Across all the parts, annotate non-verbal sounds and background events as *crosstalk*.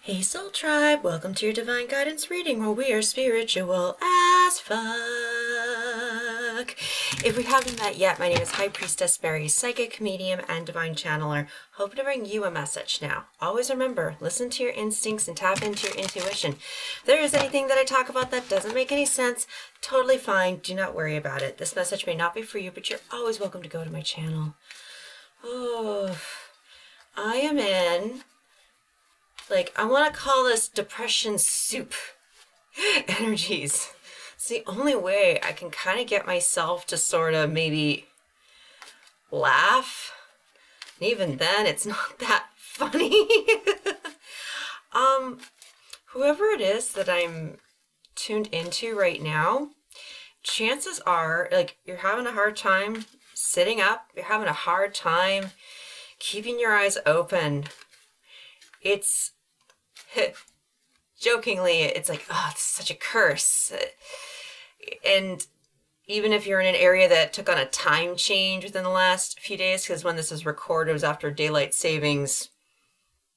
Hey Soul Tribe, welcome to your Divine Guidance reading where we are spiritual as fuck. If we haven't met yet, my name is High Priestess Berry, psychic, medium, and divine channeler. Hoping to bring you a message now. Always remember, listen to your instincts and tap into your intuition. If there is anything that I talk about that doesn't make any sense, totally fine. Do not worry about it. This message may not be for you, but you're always welcome to go to my channel. Oh, I am in like I want to call this depression soup *laughs* energies. It's the only way I can kind of get myself to sort of maybe laugh. And even then, it's not *laughs* that funny. *laughs* um, whoever it is that I'm tuned into right now, chances are, like, you're having a hard time sitting up, you're having a hard time keeping your eyes open. It's *laughs* jokingly, it's like, oh, it's such a curse. And even if you're in an area that took on a time change within the last few days, because when this is recorded, it was after daylight savings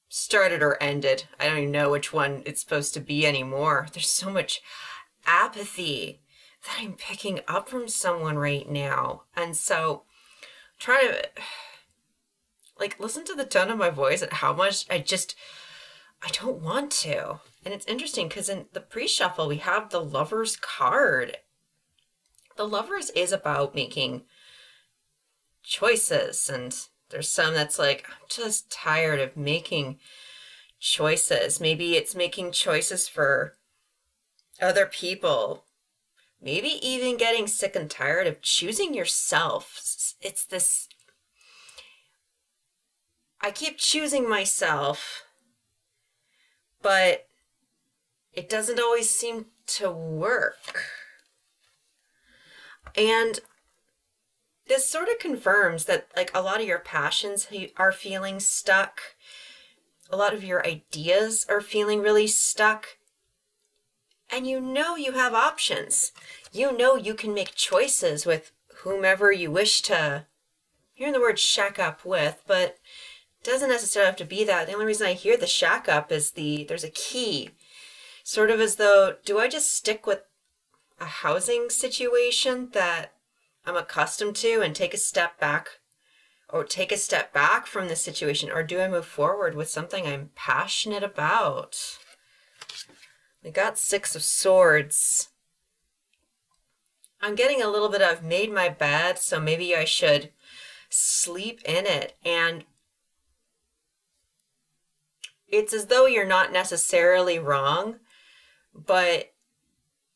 started or ended. I don't even know which one it's supposed to be anymore. There's so much apathy that I'm picking up from someone right now. And so trying to like listen to the tone of my voice and how much I just I don't want to. And it's interesting because in the pre shuffle, we have the Lover's card. The Lovers is about making choices. And there's some that's like, I'm just tired of making choices. Maybe it's making choices for other people. Maybe even getting sick and tired of choosing yourself. It's this. I keep choosing myself but it doesn't always seem to work. And this sort of confirms that like a lot of your passions are feeling stuck. A lot of your ideas are feeling really stuck. And you know you have options. You know you can make choices with whomever you wish to, hearing the word shack up with, but doesn't necessarily have to be that. The only reason I hear the shack up is the there's a key. Sort of as though, do I just stick with a housing situation that I'm accustomed to and take a step back or take a step back from the situation or do I move forward with something I'm passionate about? We got six of swords. I'm getting a little bit of made my bed, so maybe I should sleep in it. And it's as though you're not necessarily wrong, but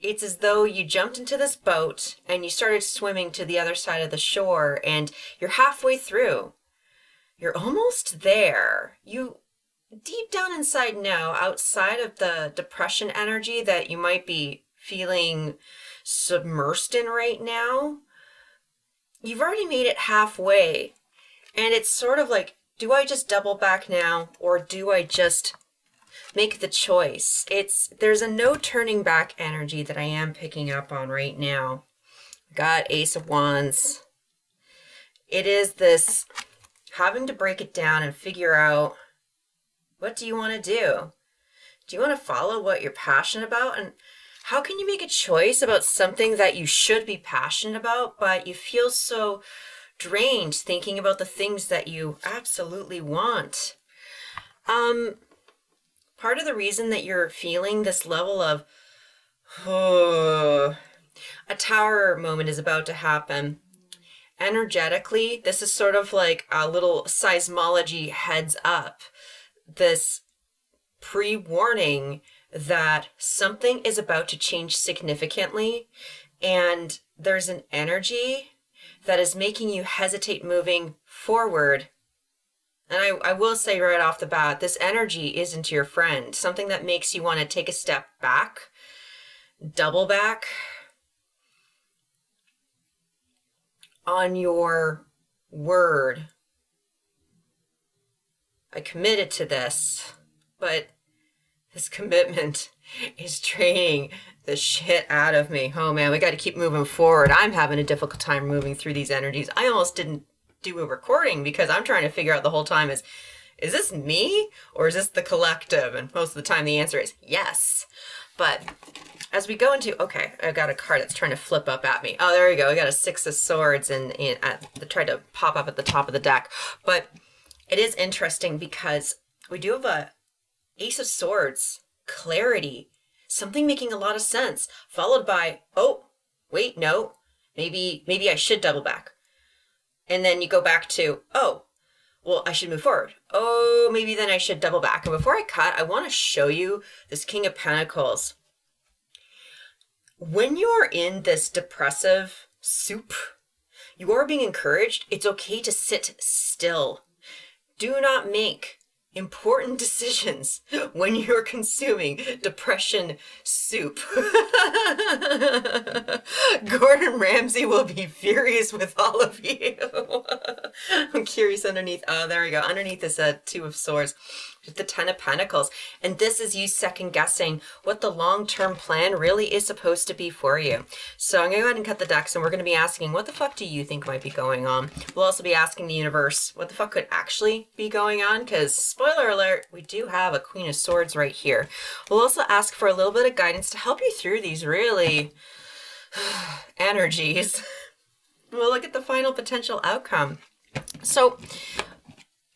it's as though you jumped into this boat and you started swimming to the other side of the shore and you're halfway through. You're almost there. You deep down inside know, outside of the depression energy that you might be feeling submersed in right now, you've already made it halfway. And it's sort of like do I just double back now or do I just make the choice? It's there's a no turning back energy that I am picking up on right now. Got Ace of Wands. It is this having to break it down and figure out what do you want to do? Do you want to follow what you're passionate about? And how can you make a choice about something that you should be passionate about, but you feel so drained thinking about the things that you absolutely want. Um, part of the reason that you're feeling this level of oh, a tower moment is about to happen. Energetically, this is sort of like a little seismology heads up. This pre warning that something is about to change significantly and there's an energy that is making you hesitate moving forward. And I, I will say right off the bat, this energy isn't your friend. Something that makes you want to take a step back, double back on your word. I committed to this, but this *laughs* commitment is draining the shit out of me. Oh man, we got to keep moving forward. I'm having a difficult time moving through these energies. I almost didn't do a recording because I'm trying to figure out the whole time is is this me or is this the collective? And most of the time the answer is yes. But as we go into, okay, I got a card that's trying to flip up at me. Oh, there we go. I got a six of swords and, and at, tried to pop up at the top of the deck. But it is interesting because we do have a ace of swords, clarity, something making a lot of sense, followed by, oh, wait, no, maybe, maybe I should double back. And then you go back to, oh, well, I should move forward. Oh, maybe then I should double back. And before I cut, I want to show you this King of Pentacles. When you're in this depressive soup, you are being encouraged. It's okay to sit still. Do not make important decisions *laughs* when you're consuming depression soup. *laughs* Gordon Ramsay will be furious with all of you. *laughs* *laughs* I'm curious underneath. Oh, there we go. Underneath is a Two of Swords with the Ten of Pentacles. And this is you second guessing what the long-term plan really is supposed to be for you. So I'm going to go ahead and cut the decks and we're going to be asking, what the fuck do you think might be going on? We'll also be asking the universe, what the fuck could actually be going on? Because spoiler alert, we do have a Queen of Swords right here. We'll also ask for a little bit of guidance to help you through these really *sighs* energies. *laughs* We'll look at the final potential outcome. So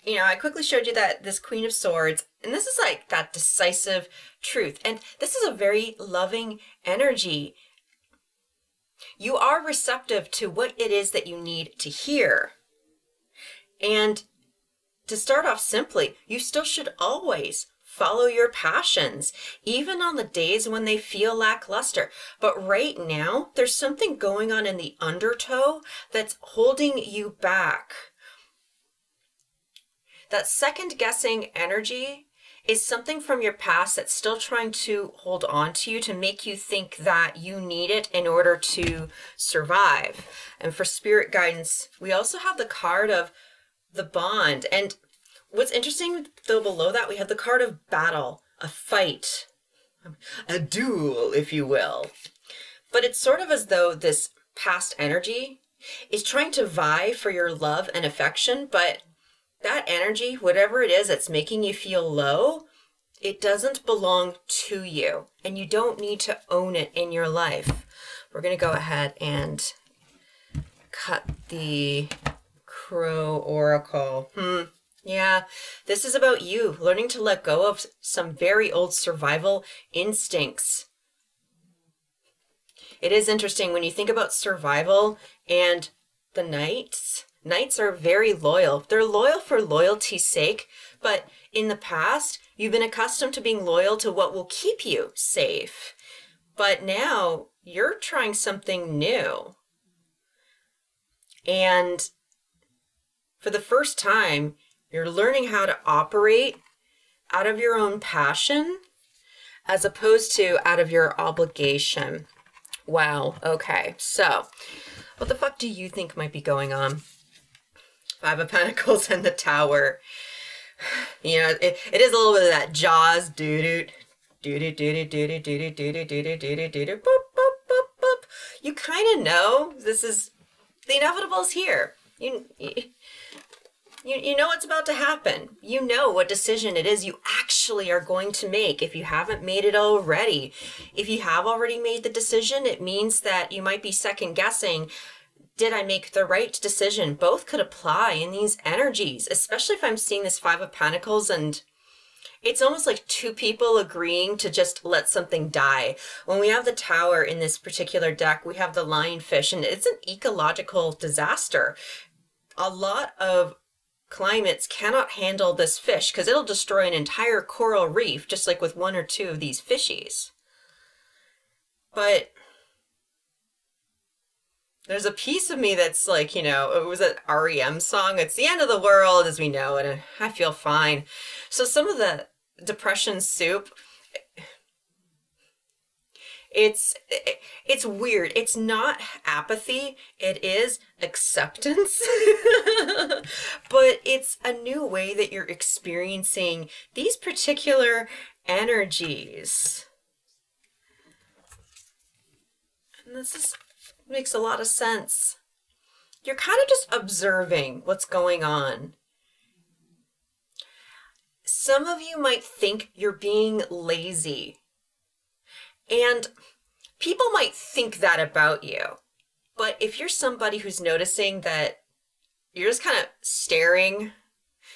you know, I quickly showed you that this Queen of Swords, and this is like that decisive truth. And this is a very loving energy. You are receptive to what it is that you need to hear. And to start off simply, you still should always follow your passions, even on the days when they feel lackluster. But right now, there's something going on in the undertow that's holding you back that second guessing energy is something from your past that's still trying to hold on to you to make you think that you need it in order to survive. And for spirit guidance, we also have the card of the bond. And what's interesting, though, below that, we have the card of battle, a fight, a duel, if you will. But it's sort of as though this past energy is trying to vie for your love and affection, but that energy, whatever it is that's making you feel low, it doesn't belong to you and you don't need to own it in your life. We're going to go ahead and cut the Crow Oracle. Hmm. Yeah, this is about you learning to let go of some very old survival instincts. It is interesting when you think about survival and the knights Knights are very loyal. They're loyal for loyalty's sake, but in the past, you've been accustomed to being loyal to what will keep you safe. But now you're trying something new. And for the first time, you're learning how to operate out of your own passion as opposed to out of your obligation. Wow, okay. So, what the fuck do you think might be going on? Five of Pentacles and the Tower. You know, it, it is a little bit of that Jaws doo doo doo doo doo doo doo doo doo doo doo doo doo doo boop boop boop boop. You kind of know this is the inevitable is here. You, you you you know what's about to happen. You know what decision it is you actually are going to make if you haven't made it already. If you have already made the decision, it means that you might be second guessing did I make the right decision? Both could apply in these energies, especially if I'm seeing this Five of Pentacles and it's almost like two people agreeing to just let something die. When we have the tower in this particular deck, we have the lionfish, and it's an ecological disaster. A lot of climates cannot handle this fish because it'll destroy an entire coral reef, just like with one or two of these fishies. But there's a piece of me that's like, you know, it was an REM song. It's the end of the world as we know it, and I feel fine. So some of the depression soup, it's it's weird. It's not apathy. It is acceptance. *laughs* but it's a new way that you're experiencing these particular energies. And this is Makes a lot of sense. You're kind of just observing what's going on. some of you might think you're being lazy. And people might think that about you. But if you're somebody who's noticing that you're just kind of staring,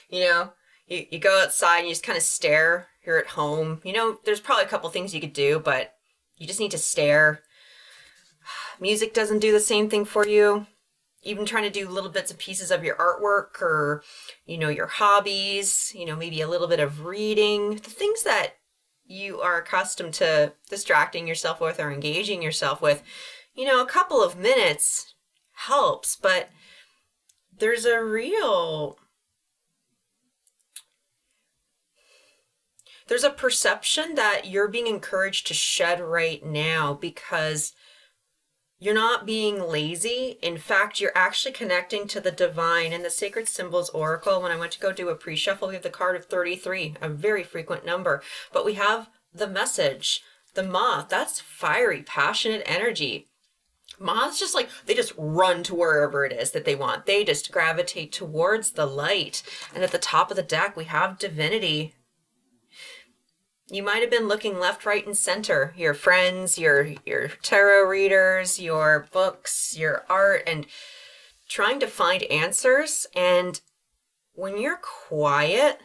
you know, you, you go outside and you just kind of stare, you're at home, you know, there's probably a couple things you could do, but you just need to stare. *sighs* Music doesn't do the same thing for you. Even trying to do little bits and pieces of your artwork or, you know, your hobbies, you know, maybe a little bit of reading, the things that you are accustomed to distracting yourself with or engaging yourself with, you know, a couple of minutes helps, but there's a real there's a perception that you're being encouraged to shed right now because you're not being lazy. In fact, you're actually connecting to the divine. In the Sacred Symbols Oracle, when I went to go do a pre shuffle, we have the card of 33, a very frequent number. But we have the message, the moth. That's fiery, passionate energy. Moths just like, they just run to wherever it is that they want. They just gravitate towards the light. And at the top of the deck, we have divinity. You might have been looking left, right, and center. Your friends, your your tarot readers, your books, your art, and trying to find answers. And when you're quiet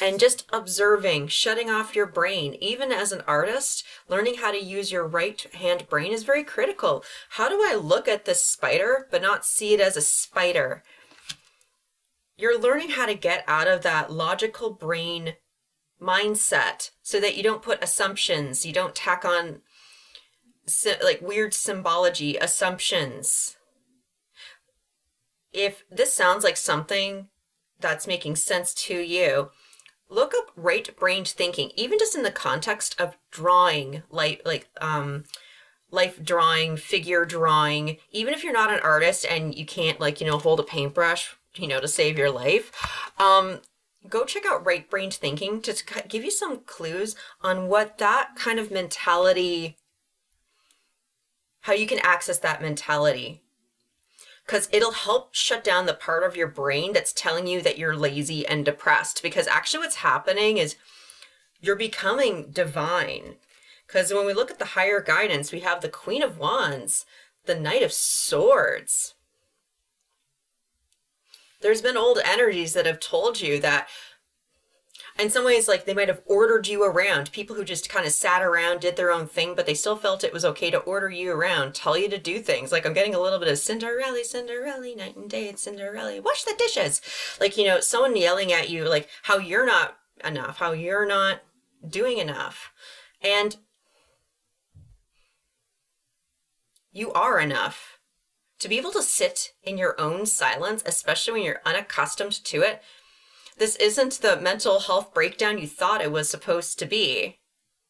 and just observing, shutting off your brain, even as an artist, learning how to use your right hand brain is very critical. How do I look at this spider but not see it as a spider? You're learning how to get out of that logical brain mindset so that you don't put assumptions, you don't tack on like weird symbology, assumptions. If this sounds like something that's making sense to you, look up right brained thinking, even just in the context of drawing, like like um life drawing, figure drawing, even if you're not an artist and you can't like, you know, hold a paintbrush, you know, to save your life. Um, go check out right brained thinking to give you some clues on what that kind of mentality how you can access that mentality. Because it'll help shut down the part of your brain that's telling you that you're lazy and depressed because actually what's happening is you're becoming divine. Because when we look at the higher guidance we have the queen of wands the knight of swords there's been old energies that have told you that in some ways like they might have ordered you around. People who just kind of sat around did their own thing but they still felt it was okay to order you around tell you to do things. Like i'm getting a little bit of cinderella cinderella night and day it's cinderella wash the dishes. Like you know someone yelling at you like how you're not enough how you're not doing enough. And you are enough to be able to sit in your own silence, especially when you're unaccustomed to it, this isn't the mental health breakdown you thought it was supposed to be.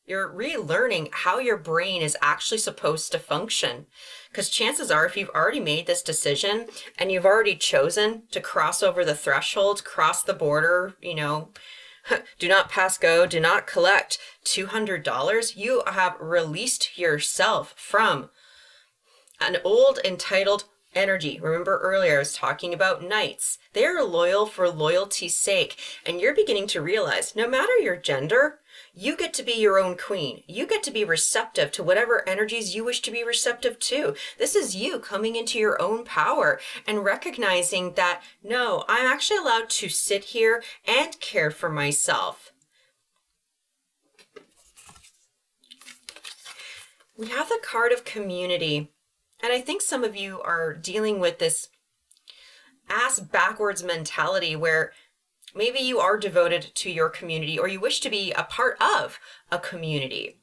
You're relearning how your brain is actually supposed to function. Because chances are, if you've already made this decision and you've already chosen to cross over the threshold, cross the border, you know, *laughs* do not pass go, do not collect $200, you have released yourself from an old entitled energy. Remember earlier I was talking about knights. They are loyal for loyalty's sake. And you're beginning to realize no matter your gender, you get to be your own queen. You get to be receptive to whatever energies you wish to be receptive to. This is you coming into your own power and recognizing that, no, I'm actually allowed to sit here and care for myself. We have the card of community. And I think some of you are dealing with this ass backwards mentality where maybe you are devoted to your community or you wish to be a part of a community.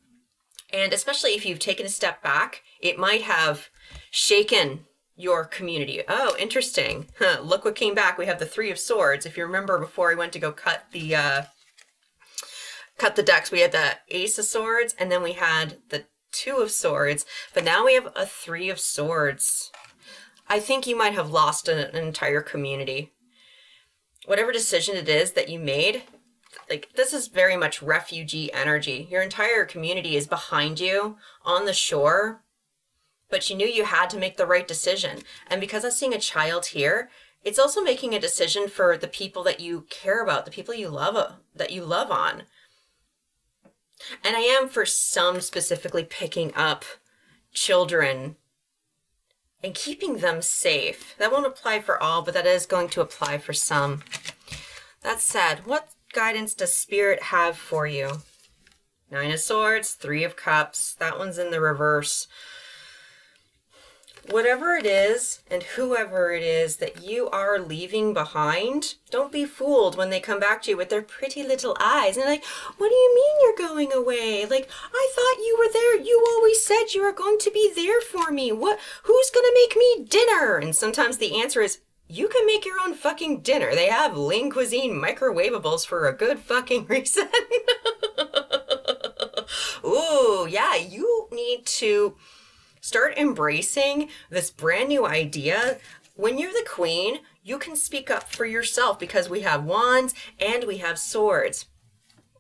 And especially if you've taken a step back, it might have shaken your community. Oh, interesting. Huh, look what came back. We have the Three of Swords. If you remember before I went to go cut the uh, cut the decks, we had the Ace of Swords and then we had the two of swords, but now we have a three of swords. I think you might have lost an, an entire community. Whatever decision it is that you made, like this is very much refugee energy. Your entire community is behind you on the shore, but you knew you had to make the right decision. And because I'm seeing a child here, it's also making a decision for the people that you care about, the people you love, uh, that you love on. And I am for some specifically picking up children and keeping them safe. That won't apply for all, but that is going to apply for some. That said, what guidance does Spirit have for you? Nine of Swords, Three of Cups. That one's in the reverse whatever it is and whoever it is that you are leaving behind, don't be fooled when they come back to you with their pretty little eyes and like, what do you mean you're going away? Like, I thought you were there. You always said you were going to be there for me. What, who's going to make me dinner? And sometimes the answer is, you can make your own fucking dinner. They have lean cuisine microwavables for a good fucking *laughs* reason. *laughs* Ooh, yeah, you need to Start embracing this brand new idea. When you're the queen, you can speak up for yourself because we have wands and we have swords.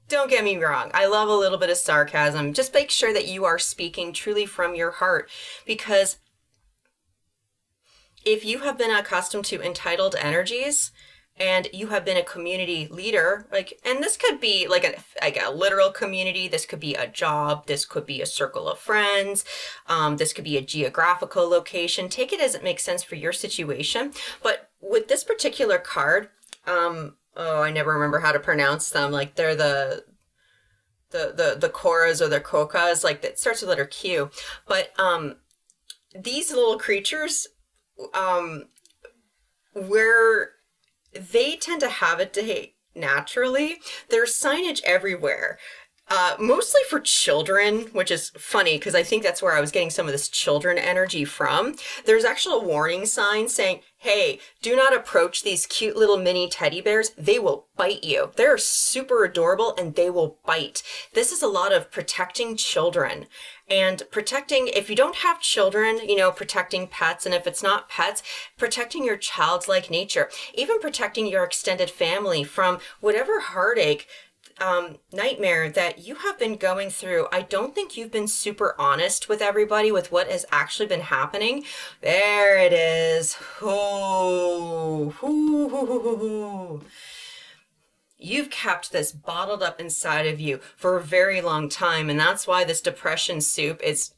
Don't get me wrong, I love a little bit of sarcasm. Just make sure that you are speaking truly from your heart because if you have been accustomed to entitled energies, and you have been a community leader like and this could be like a like a literal community. This could be a job. This could be a circle of friends. Um, this could be a geographical location. Take it as it makes sense for your situation. But with this particular card um oh i never remember how to pronounce them. Like they're the the the the koras or the kokas like that starts with letter q. But um these little creatures um where they tend to have it naturally. There's signage everywhere. Uh, mostly for children, which is funny because I think that's where I was getting some of this children energy from. There's actually a warning sign saying, hey, do not approach these cute little mini teddy bears. They will bite you. They're super adorable and they will bite. This is a lot of protecting children and protecting, if you don't have children, you know, protecting pets. And if it's not pets, protecting your childlike nature, even protecting your extended family from whatever heartache um, nightmare that you have been going through, I don't think you've been super honest with everybody with what has actually been happening. There it is. Oh, You've kept this bottled up inside of you for a very long time, and that's why this depression soup is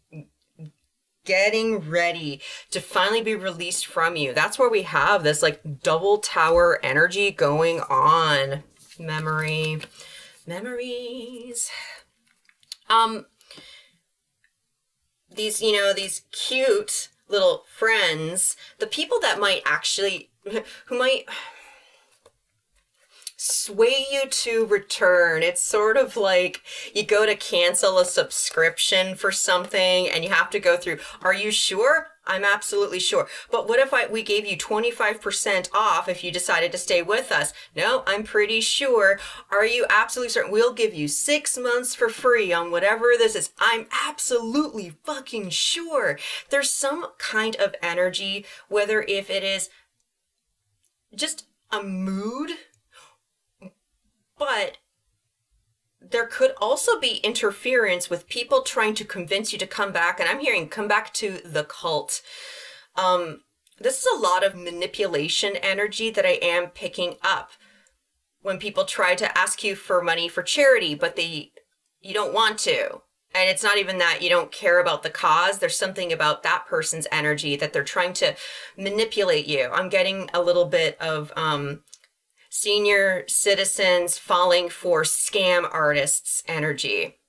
getting ready to finally be released from you. That's where we have this like double tower energy going on. Memory memories. Um, these, you know, these cute little friends, the people that might actually, who might sway you to return. It's sort of like you go to cancel a subscription for something and you have to go through, are you sure? I'm absolutely sure. But what if I we gave you 25% off if you decided to stay with us? No, I'm pretty sure. Are you absolutely certain? We'll give you six months for free on whatever this is. I'm absolutely fucking sure. There's some kind of energy, whether if it is just a mood, but there could also be interference with people trying to convince you to come back. And I'm hearing come back to the cult. Um, this is a lot of manipulation energy that I am picking up when people try to ask you for money for charity, but they you don't want to. And it's not even that you don't care about the cause. There's something about that person's energy that they're trying to manipulate you. I'm getting a little bit of um, senior citizens falling for scam artists energy.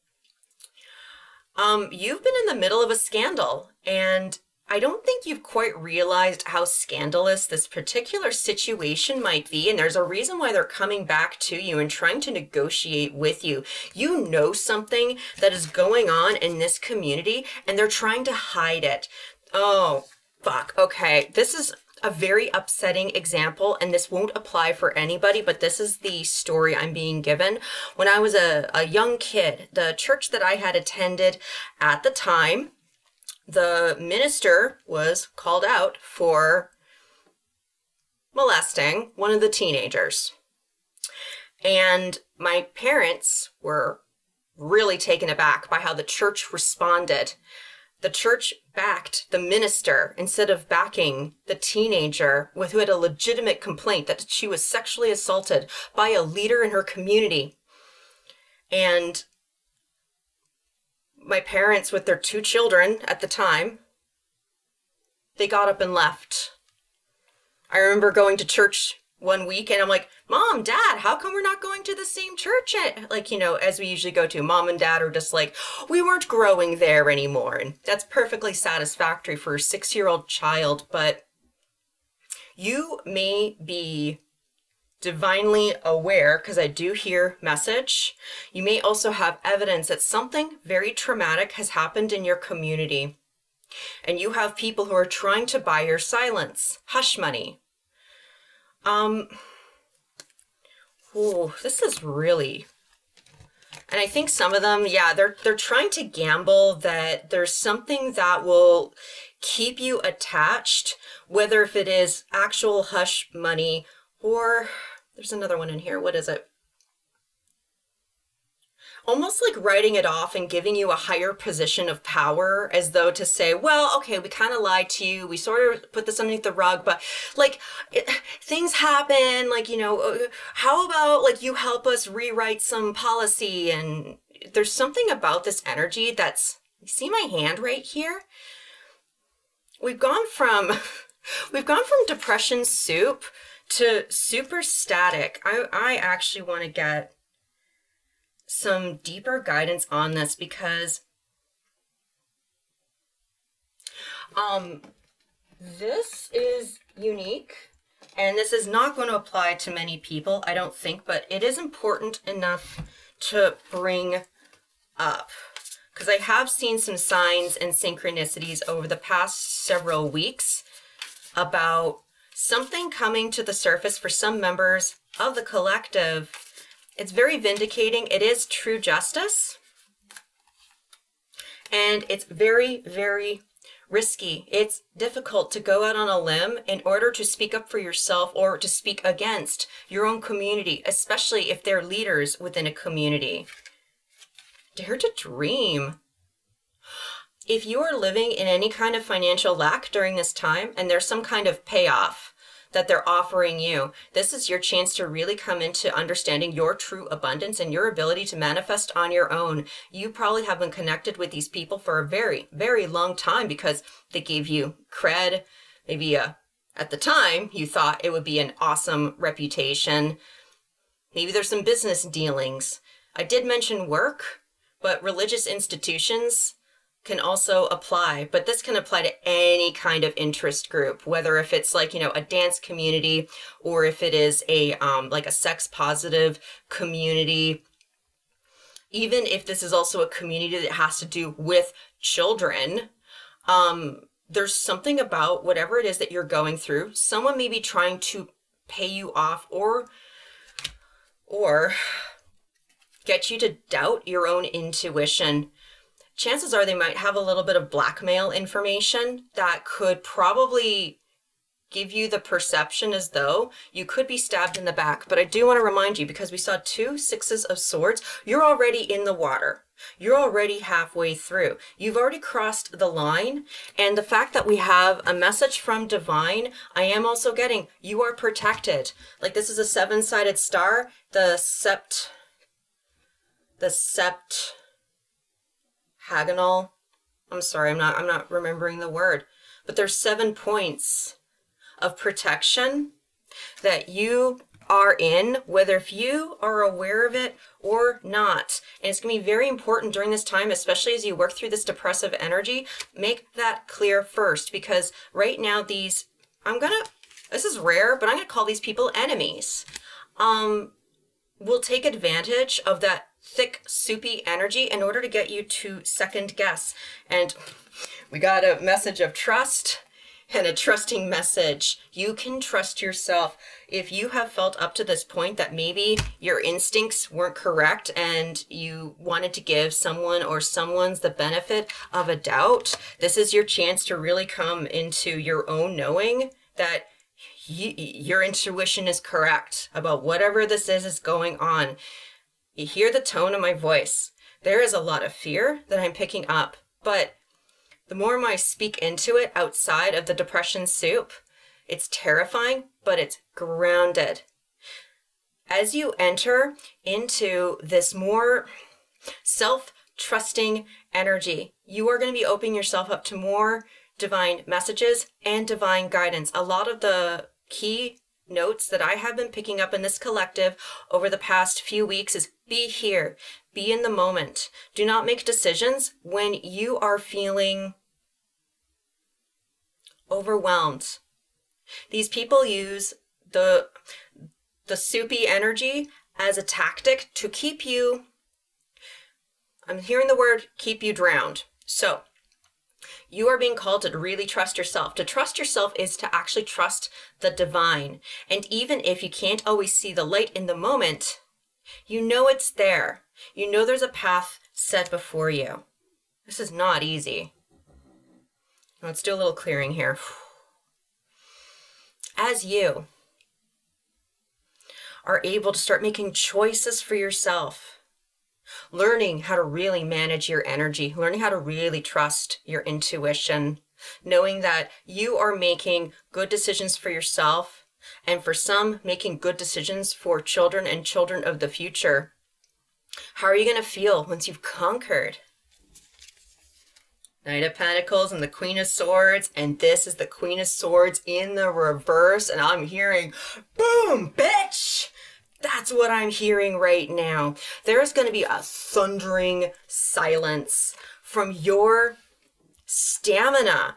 Um, you've been in the middle of a scandal, and I don't think you've quite realized how scandalous this particular situation might be. And there's a reason why they're coming back to you and trying to negotiate with you. You know something that is going on in this community, and they're trying to hide it. Oh, fuck. Okay. This is a very upsetting example, and this won't apply for anybody, but this is the story I'm being given. When I was a, a young kid, the church that I had attended at the time, the minister was called out for molesting one of the teenagers. And my parents were really taken aback by how the church responded the church backed the minister instead of backing the teenager with who had a legitimate complaint that she was sexually assaulted by a leader in her community. And my parents, with their two children at the time, they got up and left. I remember going to church one week and I'm like, Mom, Dad, how come we're not going to the same church? At, like, you know, as we usually go to. Mom and Dad are just like, we weren't growing there anymore. And that's perfectly satisfactory for a six year old child. But you may be divinely aware, because I do hear message. You may also have evidence that something very traumatic has happened in your community. And you have people who are trying to buy your silence, hush money, um, oh, this is really, and I think some of them, yeah, they're they're trying to gamble that there's something that will keep you attached, whether if it is actual hush money or there's another one in here. What is it? Almost like writing it off and giving you a higher position of power as though to say, well, okay, we kind of lied to you. We sort of put this underneath the rug, but like it, things happen. Like, you know, uh, how about like you help us rewrite some policy? And there's something about this energy that's, you see my hand right here? We've gone from, *laughs* we've gone from depression soup to super static. I, I actually want to get some deeper guidance on this because um, this is unique and this is not going to apply to many people, I don't think, but it is important enough to bring up. Because I have seen some signs and synchronicities over the past several weeks about something coming to the surface for some members of the collective it's very vindicating. It is true justice. And it's very, very risky. It's difficult to go out on a limb in order to speak up for yourself or to speak against your own community, especially if they're leaders within a community. Dare to dream. If you are living in any kind of financial lack during this time and there's some kind of payoff, that they're offering you. This is your chance to really come into understanding your true abundance and your ability to manifest on your own. You probably have been connected with these people for a very, very long time because they gave you cred, maybe a, uh, at the time you thought it would be an awesome reputation. Maybe there's some business dealings. I did mention work, but religious institutions can also apply, but this can apply to any kind of interest group, whether if it's like, you know, a dance community or if it is a, um, like a sex positive community. Even if this is also a community that has to do with children, um, there's something about whatever it is that you're going through. Someone may be trying to pay you off or, or get you to doubt your own intuition chances are they might have a little bit of blackmail information that could probably give you the perception as though you could be stabbed in the back. But I do want to remind you, because we saw two sixes of swords, you're already in the water. You're already halfway through. You've already crossed the line. And the fact that we have a message from divine, I am also getting, you are protected. Like this is a seven-sided star. The sept, the sept, Haganal. I'm sorry, I'm not I'm not remembering the word. But there's seven points of protection that you are in, whether if you are aware of it or not. And it's going to be very important during this time, especially as you work through this depressive energy, make that clear first because right now these, I'm going to, this is rare, but I'm going to call these people enemies. Um, will take advantage of that thick, soupy energy in order to get you to second guess. And we got a message of trust and a trusting message. You can trust yourself. If you have felt up to this point that maybe your instincts weren't correct and you wanted to give someone or someone's the benefit of a doubt, this is your chance to really come into your own knowing that your intuition is correct about whatever this is is going on. You hear the tone of my voice. There is a lot of fear that I'm picking up, but the more I speak into it outside of the depression soup, it's terrifying, but it's grounded. As you enter into this more self trusting energy, you are going to be opening yourself up to more divine messages and divine guidance. A lot of the key notes that I have been picking up in this collective over the past few weeks is be here, be in the moment. Do not make decisions when you are feeling overwhelmed. These people use the the soupy energy as a tactic to keep you I'm hearing the word keep you drowned. So, you are being called to really trust yourself. To trust yourself is to actually trust the divine. And even if you can't always see the light in the moment, you know it's there. You know there's a path set before you. This is not easy. Let's do a little clearing here. As you are able to start making choices for yourself, learning how to really manage your energy, learning how to really trust your intuition, knowing that you are making good decisions for yourself, and for some, making good decisions for children and children of the future. How are you going to feel once you've conquered? Knight of Pentacles and the Queen of Swords, and this is the Queen of Swords in the reverse, and I'm hearing, boom, bitch! That's what I'm hearing right now. There is going to be a thundering silence from your stamina.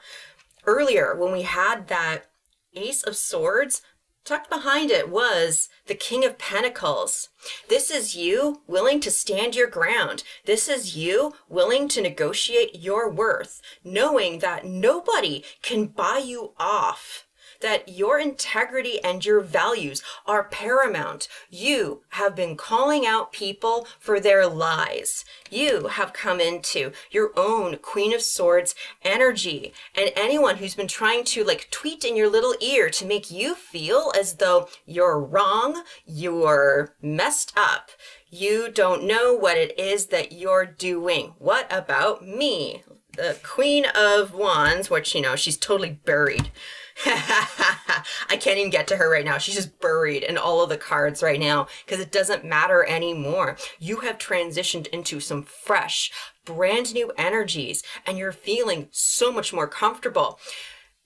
Earlier, when we had that Ace of Swords, tucked behind it was the King of Pentacles. This is you willing to stand your ground. This is you willing to negotiate your worth, knowing that nobody can buy you off that your integrity and your values are paramount. You have been calling out people for their lies. You have come into your own Queen of Swords energy. And anyone who's been trying to like tweet in your little ear to make you feel as though you're wrong, you're messed up, you don't know what it is that you're doing. What about me? The Queen of Wands, which, you know, she's totally buried. *laughs* I can't even get to her right now. She's just buried in all of the cards right now because it doesn't matter anymore. You have transitioned into some fresh, brand new energies and you're feeling so much more comfortable.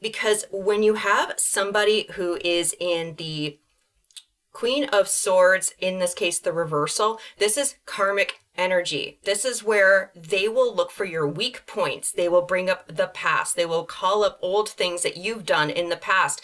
Because when you have somebody who is in the Queen of Swords, in this case, the reversal, this is karmic energy. This is where they will look for your weak points. They will bring up the past. They will call up old things that you've done in the past.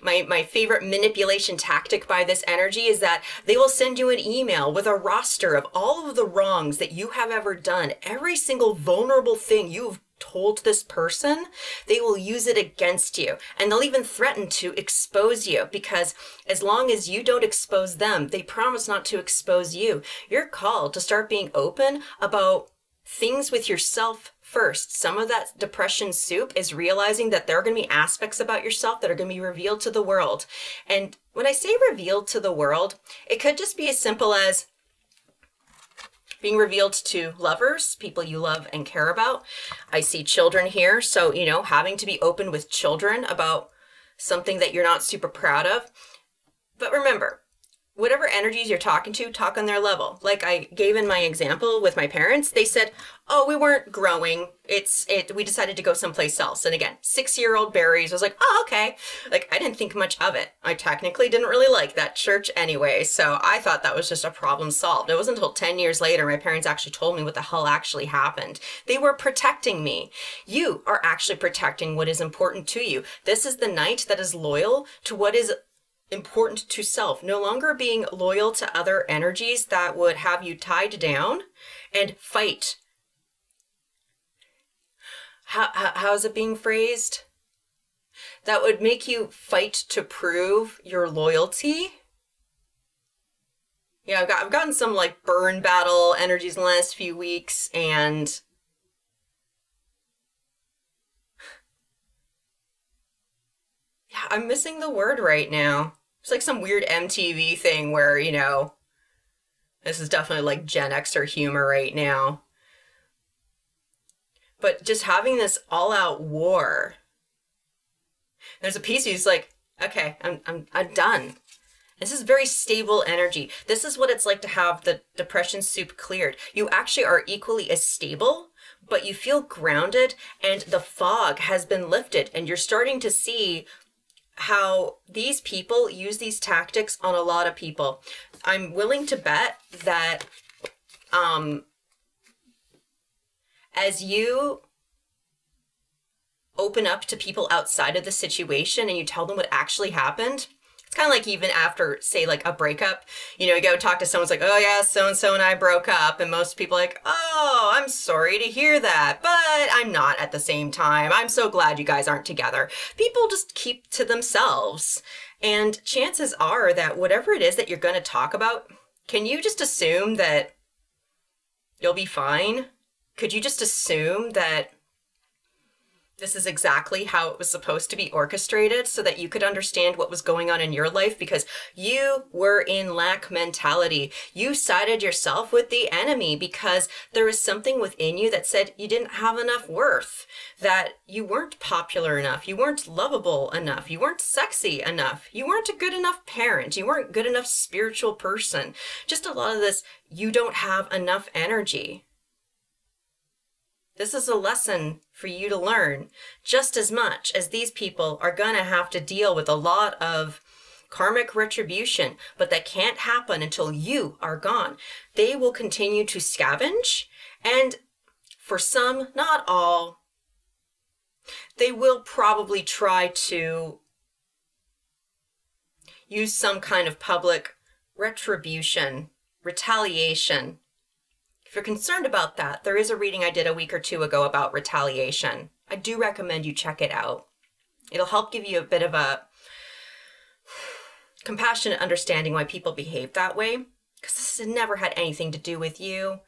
My, my favorite manipulation tactic by this energy is that they will send you an email with a roster of all of the wrongs that you have ever done, every single vulnerable thing you've told this person, they will use it against you. And they'll even threaten to expose you because as long as you don't expose them, they promise not to expose you. You're called to start being open about things with yourself first. Some of that depression soup is realizing that there are going to be aspects about yourself that are going to be revealed to the world. And when I say revealed to the world, it could just be as simple as being revealed to lovers, people you love and care about. I see children here. So, you know, having to be open with children about something that you're not super proud of. But remember, whatever energies you're talking to, talk on their level. Like I gave in my example with my parents, they said, "Oh, we weren't growing. It's it. We decided to go someplace else." And again, six-year-old berries was like, "Oh, okay." Like I didn't think much of it. I technically didn't really like that church anyway, so I thought that was just a problem solved. It wasn't until ten years later my parents actually told me what the hell actually happened. They were protecting me. You are actually protecting what is important to you. This is the knight that is loyal to what is important to self, no longer being loyal to other energies that would have you tied down and fight. How, how, how is it being phrased? That would make you fight to prove your loyalty. Yeah, I've, got, I've gotten some like burn battle energies in the last few weeks and I'm missing the word right now. It's like some weird MTV thing where, you know, this is definitely like Gen Xer humor right now. but just having this all out war. There's a piece who's like, okay, I'm, I'm, I'm done. This is very stable energy. This is what it's like to have the depression soup cleared. You actually are equally as stable, but you feel grounded and the fog has been lifted and you're starting to see how these people use these tactics on a lot of people. I'm willing to bet that um as you open up to people outside of the situation and you tell them what actually happened, kind of like even after, say, like a breakup, you know, you go talk to someone's like, oh, yeah, so and so and I broke up. And most people like, oh, I'm sorry to hear that, but I'm not at the same time. I'm so glad you guys aren't together. People just keep to themselves. And chances are that whatever it is that you're going to talk about, can you just assume that you'll be fine? Could you just assume that this is exactly how it was supposed to be orchestrated so that you could understand what was going on in your life because you were in lack mentality. You sided yourself with the enemy because there was something within you that said you didn't have enough worth, that you weren't popular enough, you weren't lovable enough, you weren't sexy enough, you weren't a good enough parent, you weren't good enough spiritual person. Just a lot of this, you don't have enough energy. This is a lesson for you to learn just as much as these people are going to have to deal with a lot of karmic retribution, but that can't happen until you are gone. They will continue to scavenge, and for some, not all, they will probably try to use some kind of public retribution, retaliation if you're concerned about that, there is a reading I did a week or two ago about retaliation. I do recommend you check it out. It'll help give you a bit of a *sighs* compassionate understanding why people behave that way, because this has never had anything to do with you.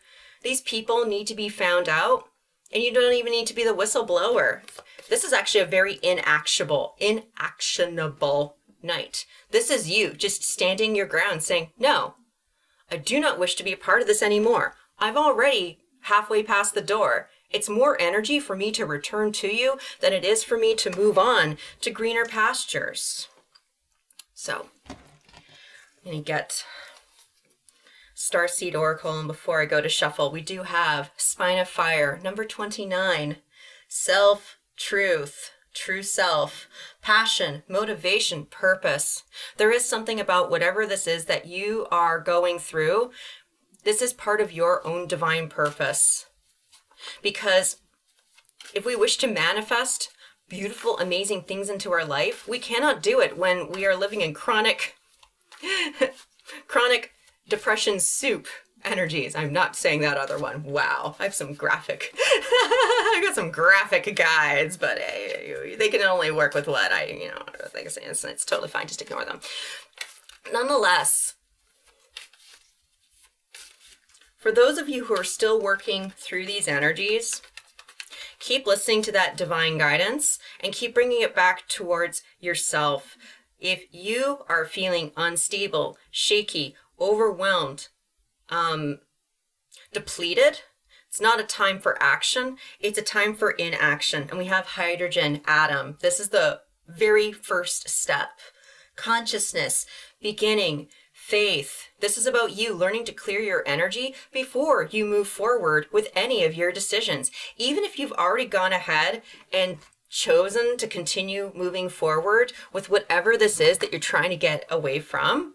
These people need to be found out, and you don't even need to be the whistleblower. This is actually a very inactionable, inactionable night. This is you just standing your ground saying, no, I do not wish to be a part of this anymore. I've already halfway past the door. It's more energy for me to return to you than it is for me to move on to greener pastures. So, going to get Starseed Oracle, and before I go to shuffle, we do have Spine of Fire, number 29, Self Truth, True Self, Passion, Motivation, Purpose. There is something about whatever this is that you are going through this is part of your own divine purpose. Because if we wish to manifest beautiful, amazing things into our life, we cannot do it when we are living in chronic, *laughs* chronic depression soup energies. I'm not saying that other one. Wow, I have some graphic. *laughs* I got some graphic guides, but hey, they can only work with what I, you know, it's, it's totally fine. Just ignore them. Nonetheless, for those of you who are still working through these energies, keep listening to that divine guidance and keep bringing it back towards yourself. If you are feeling unstable, shaky, overwhelmed, um, depleted, it's not a time for action, it's a time for inaction. And we have hydrogen atom. This is the very first step. Consciousness, beginning, faith. This is about you learning to clear your energy before you move forward with any of your decisions. Even if you've already gone ahead and chosen to continue moving forward with whatever this is that you're trying to get away from,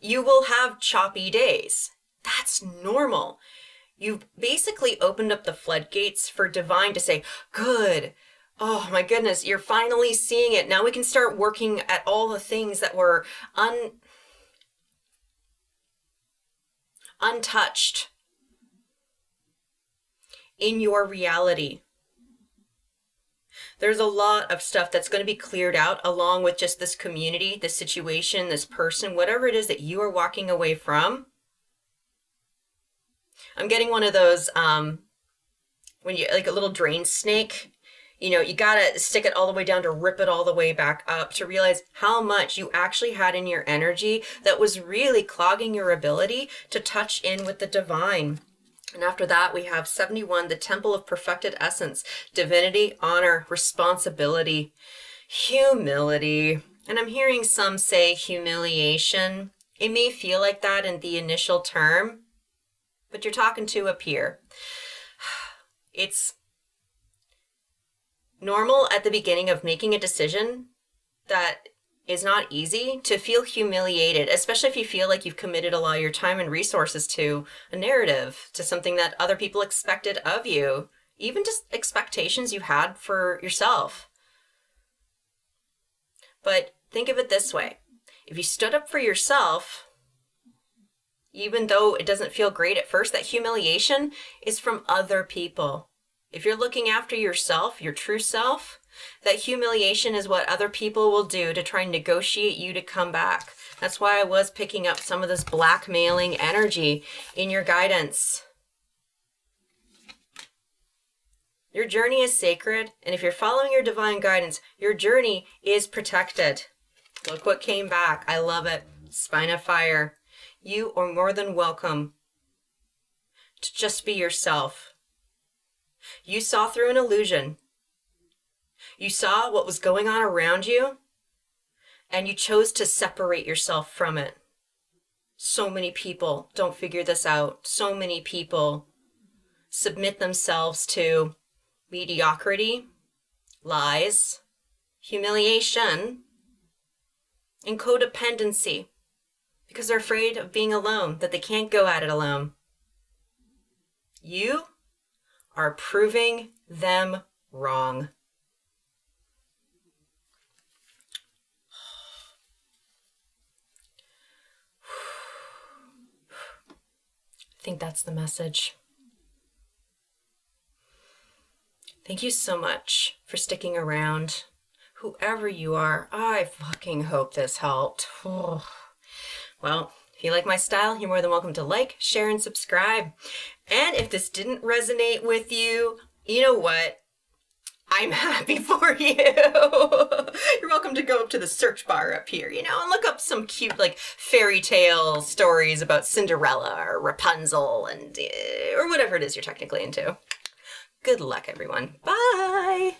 you will have choppy days. That's normal. You've basically opened up the floodgates for divine to say, good, Oh my goodness, you're finally seeing it. Now we can start working at all the things that were un untouched in your reality. There's a lot of stuff that's going to be cleared out along with just this community, this situation, this person, whatever it is that you are walking away from. I'm getting one of those um when you like a little drain snake you know, you gotta stick it all the way down to rip it all the way back up to realize how much you actually had in your energy that was really clogging your ability to touch in with the divine. And after that, we have 71, the Temple of Perfected Essence, Divinity, Honor, Responsibility, Humility. And I'm hearing some say humiliation. It may feel like that in the initial term, but you're talking to up here. *sighs* It's normal at the beginning of making a decision that is not easy to feel humiliated, especially if you feel like you've committed a lot of your time and resources to a narrative, to something that other people expected of you, even just expectations you had for yourself. But think of it this way if you stood up for yourself, even though it doesn't feel great at first, that humiliation is from other people. If you're looking after yourself, your true self, that humiliation is what other people will do to try and negotiate you to come back. That's why I was picking up some of this blackmailing energy in your guidance. Your journey is sacred, and if you're following your divine guidance, your journey is protected. Look what came back. I love it. Spine of fire. You are more than welcome to just be yourself. You saw through an illusion. You saw what was going on around you, and you chose to separate yourself from it. So many people don't figure this out. So many people submit themselves to mediocrity, lies, humiliation, and codependency because they're afraid of being alone, that they can't go at it alone. You are proving them wrong. I *sighs* think that's the message. Thank you so much for sticking around. Whoever you are, I fucking hope this helped. *sighs* Well, if you like my style, you're more than welcome to like, share, and subscribe. And if this didn't resonate with you, you know what? I'm *laughs* happy for you. *laughs* You're welcome to go up to the search bar up here, you know, and look up some cute, like, fairy tale stories about Cinderella or Rapunzel and, uh, or whatever it is you're technically into. Good luck, everyone. Bye.